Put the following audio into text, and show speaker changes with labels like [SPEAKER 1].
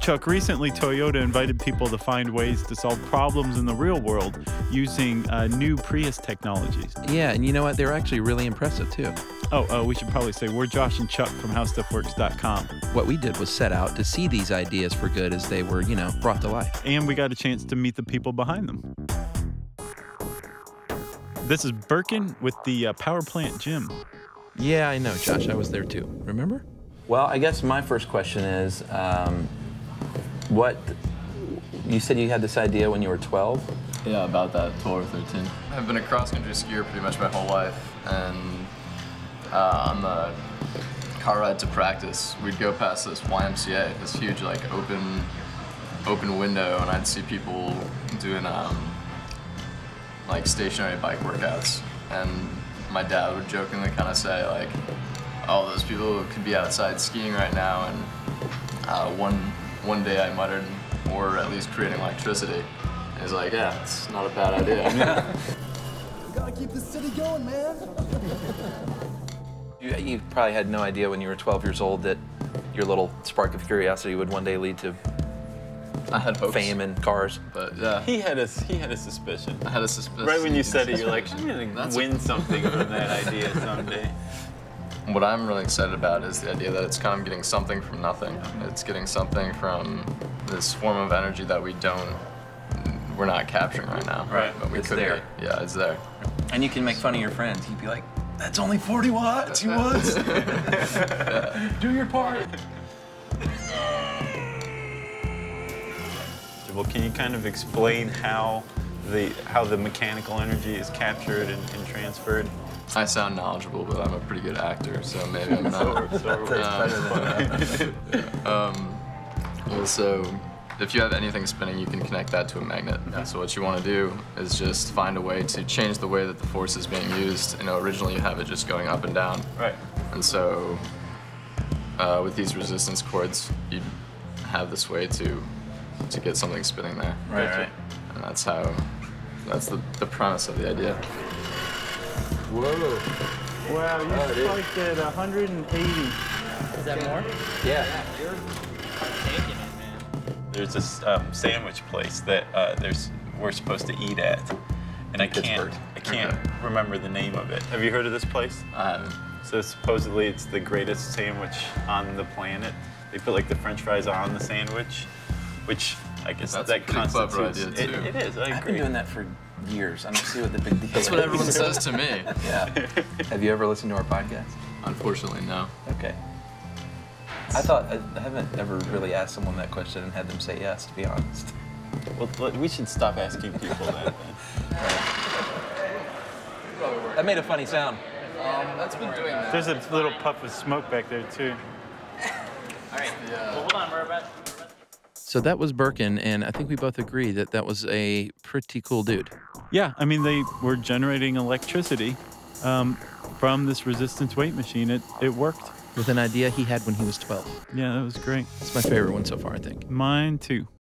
[SPEAKER 1] Chuck, recently Toyota invited people to find ways to solve problems in the real world using uh, new Prius technologies.
[SPEAKER 2] Yeah, and you know what? They're actually really impressive too.
[SPEAKER 1] Oh, uh, we should probably say we're Josh and Chuck from HowStuffWorks.com.
[SPEAKER 2] What we did was set out to see these ideas for good as they were, you know, brought to life.
[SPEAKER 1] And we got a chance to meet the people behind them. This is Birkin with the uh, power plant gym.
[SPEAKER 2] Yeah, I know, Josh. I was there too. Remember?
[SPEAKER 3] Well, I guess my first question is, um, what you said you had this idea when you were 12?
[SPEAKER 4] Yeah, about that, 12 or 13. I've been a cross-country skier pretty much my whole life, and uh, on the car ride to practice, we'd go past this YMCA, this huge like open, open window, and I'd see people doing um, like stationary bike workouts, and my dad would jokingly kind of say like, "Oh, those people could be outside skiing right now," and uh, one one day I muttered, "Or at least creating electricity." And he's like, "Yeah, it's not a bad idea."
[SPEAKER 5] Gotta keep the city going, man.
[SPEAKER 3] You, you probably had no idea when you were 12 years old that your little spark of curiosity would one day lead to
[SPEAKER 4] I had hopes,
[SPEAKER 3] fame and cars.
[SPEAKER 4] but yeah,
[SPEAKER 6] He had a he had a suspicion.
[SPEAKER 4] I had a suspicion.
[SPEAKER 6] Right when you said it, you're like, I'm gonna
[SPEAKER 4] That's a-
[SPEAKER 6] win something from that idea someday.
[SPEAKER 4] What I'm really excited about is the idea that it's kind of getting something from nothing. It's getting something from this form of energy that we don't, we're not capturing right now.
[SPEAKER 6] Right.
[SPEAKER 4] But we
[SPEAKER 3] It's
[SPEAKER 4] could
[SPEAKER 3] there.
[SPEAKER 4] Be. Yeah, it's there.
[SPEAKER 3] And you can make fun of your friends. You'd be like, that's only 40 watts, you watts. Do your part.
[SPEAKER 6] Well, can you kind of explain how the how the mechanical energy is captured and, and transferred?
[SPEAKER 4] I sound knowledgeable, but I'm a pretty good actor, so maybe I'm not.
[SPEAKER 6] So,
[SPEAKER 4] um, well, so if you have anything spinning, you can connect that to a magnet. So what you want to do is just find a way to change the way that the force is being used. You know, originally you have it just going up and down.
[SPEAKER 6] right.
[SPEAKER 4] And so uh, with these resistance cords, you have this way to to get something spinning there.
[SPEAKER 6] Right. Right.
[SPEAKER 4] And that's how, that's the, the premise of the idea. Whoa.
[SPEAKER 1] Wow, you spiked at 180.
[SPEAKER 7] Is that more?
[SPEAKER 3] Yeah.
[SPEAKER 7] Taking it, man.
[SPEAKER 6] There's this um, sandwich place that uh, there's we're supposed to eat at, and I can't
[SPEAKER 3] Pittsburgh.
[SPEAKER 6] I can't remember the name of it. Have you heard of this place?
[SPEAKER 4] I haven't.
[SPEAKER 6] So supposedly it's the greatest sandwich on the planet. They put like the French fries on the sandwich, which I guess
[SPEAKER 4] That's a
[SPEAKER 6] that
[SPEAKER 4] pretty clever
[SPEAKER 6] constitutes.
[SPEAKER 4] idea,
[SPEAKER 6] it-
[SPEAKER 4] too.
[SPEAKER 6] it is. I
[SPEAKER 3] I've been doing that for years. I don't see what the big deal is.
[SPEAKER 4] That's what everyone says to me.
[SPEAKER 3] Yeah. Have you ever listened to our podcast?
[SPEAKER 4] Unfortunately, no.
[SPEAKER 3] Okay. I thought I I haven't ever really asked someone that question and had them say yes. To be honest.
[SPEAKER 6] Well, we should stop asking people that.
[SPEAKER 3] That made a funny sound.
[SPEAKER 4] Um, that's been doing that.
[SPEAKER 1] There's a little puff of smoke back there, too.
[SPEAKER 7] All right. Well, hold on. We're about.
[SPEAKER 2] So that was Birkin, and I think we both agree that that was a pretty cool dude.
[SPEAKER 1] Yeah, I mean, they were generating electricity um, from this resistance weight machine. It, it worked.
[SPEAKER 2] With an idea he had when he was 12.
[SPEAKER 1] Yeah, that was great.
[SPEAKER 2] It's my favorite one so far, I think.
[SPEAKER 1] Mine, too.